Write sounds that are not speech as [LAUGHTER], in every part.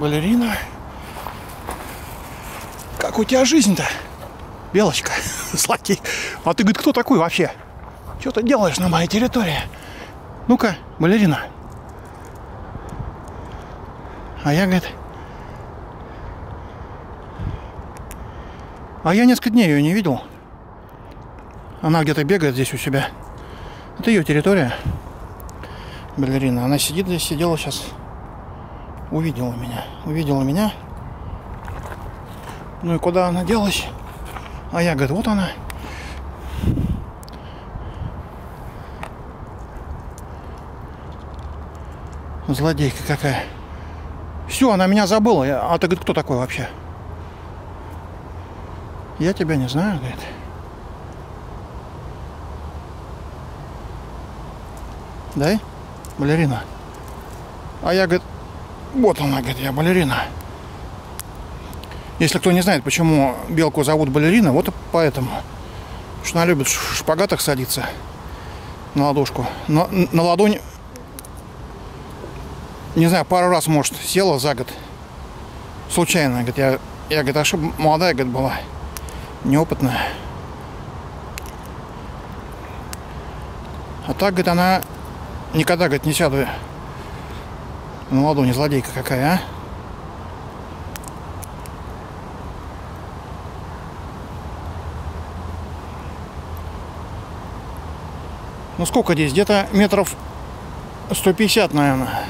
Балерина. Как у тебя жизнь-то? Белочка, [LAUGHS] сладкий. А ты, говорит, кто такой вообще? Что ты делаешь на моей территории? Ну-ка, балерина. А я, говорит, а я несколько дней ее не видел. Она где-то бегает здесь у себя. Это ее территория. Балерина. Она сидит здесь, сидела сейчас. Увидела меня. Увидела меня. Ну и куда она делась? А я, говорит, вот она. Злодейка какая. Все, она меня забыла. А ты, говорит, кто такой вообще? Я тебя не знаю, говорит. Да? Балерина. А я, говорит, вот она, говорит, я балерина. Если кто не знает, почему белку зовут балерина, вот и поэтому. Что она любит в шпагатах садиться на ладошку. На, на ладонь, не знаю, пару раз, может, села за год. Случайно, говорит, я, я говорит, что молодая, говорит, была, неопытная. А так, говорит, она никогда, говорит, не сяду на ладони, злодейка какая, а? Ну сколько здесь? Где-то метров 150, наверное.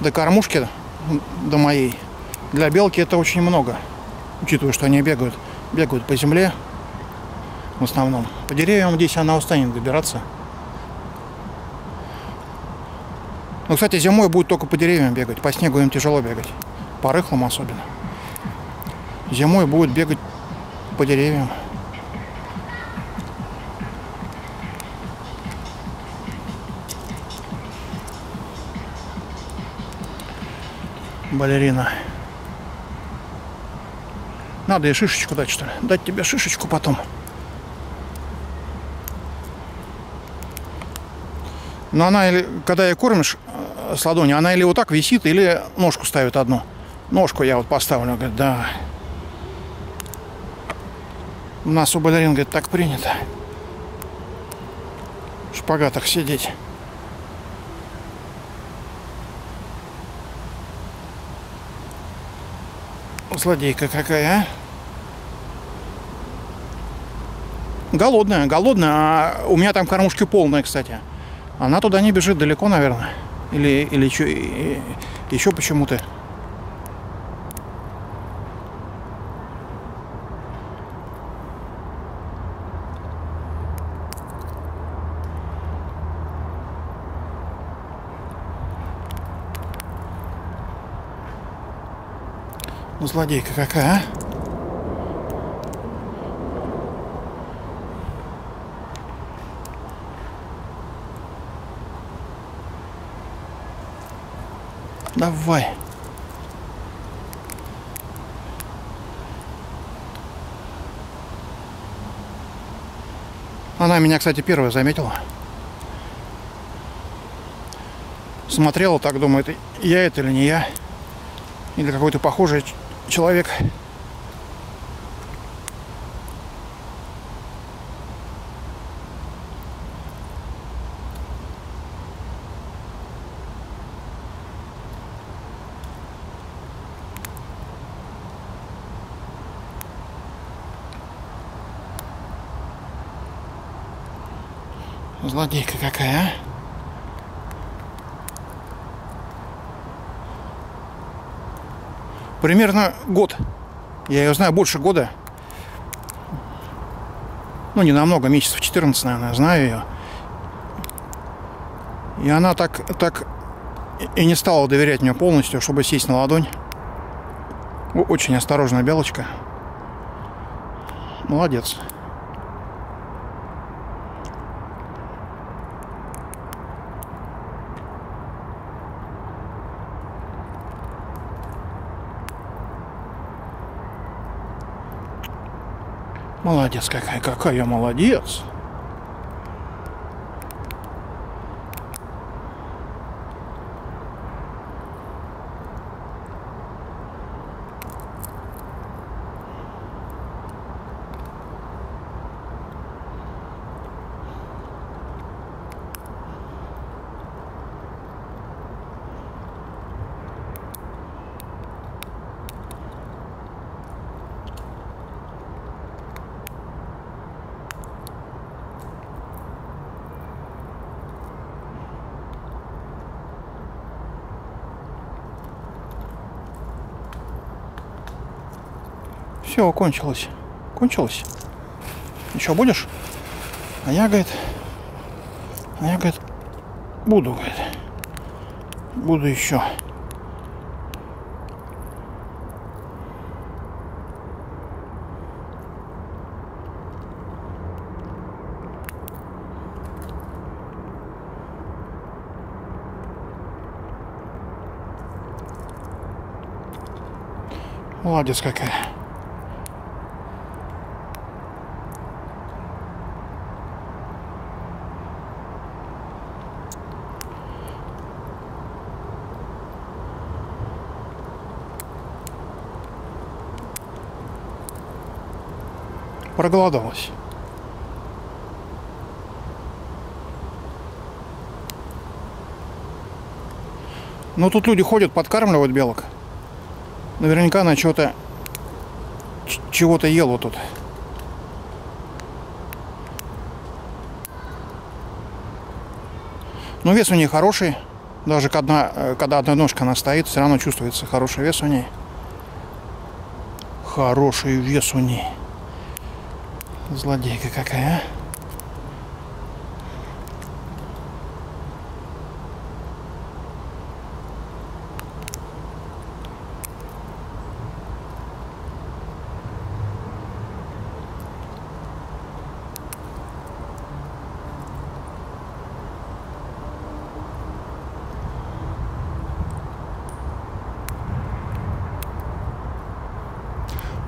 До кормушки, до моей. Для белки это очень много. Учитывая, что они бегают. Бегают по земле. В основном. По деревьям здесь она устанет добираться. Ну, кстати, зимой будет только по деревьям бегать. По снегу им тяжело бегать. По рыхлым особенно. Зимой будет бегать по деревьям. Балерина. Надо ей шишечку дать, что ли? Дать тебе шишечку потом. Но она когда ее кормишь с ладони, она или вот так висит, или ножку ставит одну. Ножку я вот поставлю, говорит, да. У нас у балерин, говорит, так принято. В шпагатах сидеть. Злодейка какая, а? Голодная, голодная. А у меня там кормушки полные, кстати. Она туда не бежит далеко, наверное. Или, или еще, еще почему-то. Ну, злодейка какая, а? Давай. Она меня, кстати, первая заметила. Смотрела так, думает, я это или не я. Или какой-то похожий человек. Злодейка какая, а? Примерно год. Я ее знаю больше года. Ну, не намного, месяцев 14, наверное, знаю ее. И она так, так и не стала доверять мне полностью, чтобы сесть на ладонь. Очень осторожная белочка. Молодец. Молодец какая, какая молодец. Все, кончилось. Кончилось. Еще будешь? А я, говорит, а я, говорит, буду, говорит. Буду еще. Молодец какая. Проголодалась. Ну тут люди ходят, подкармливают белок. Наверняка она чего-то чего-то ела тут. Но вес у нее хороший. Даже когда, э, когда одна ножка она стоит, все равно чувствуется хороший вес у ней. Хороший вес у ней. Злодейка какая, а?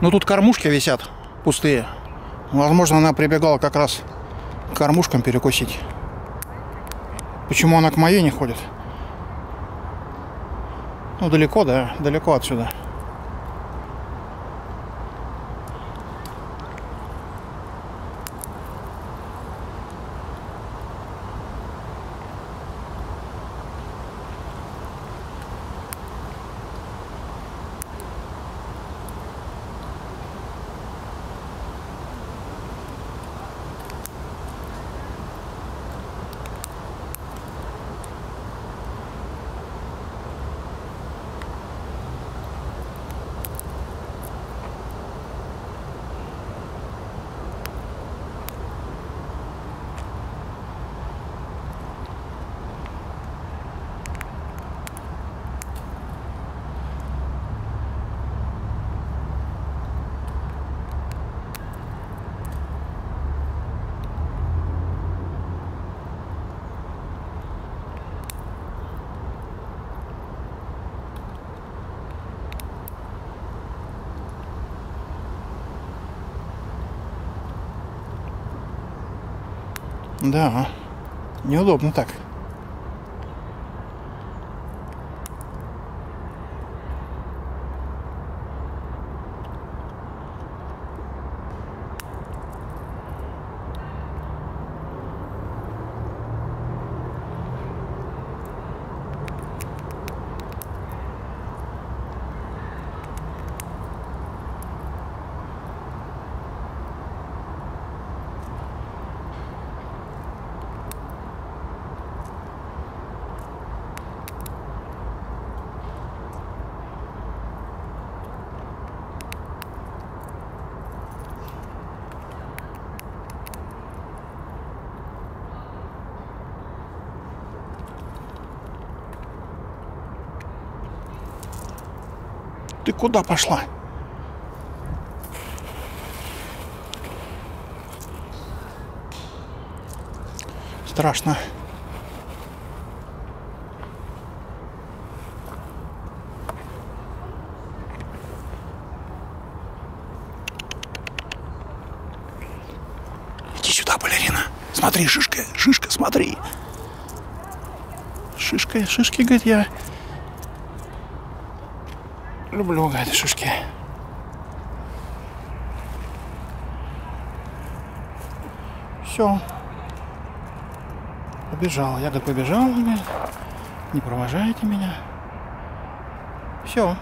Ну тут кормушки висят пустые. Возможно, она прибегала как раз к кормушкам перекусить. Почему она к моей не ходит? Ну, далеко, да, далеко отсюда. Да, неудобно так. Ты куда пошла? Страшно. Иди сюда, балерина. Смотри, шишка, шишка, смотри. Шишка, шишки, говорит, я Люблю гады шишки. Все. Побежал. Я говорит, побежал. Не провожайте меня. Все.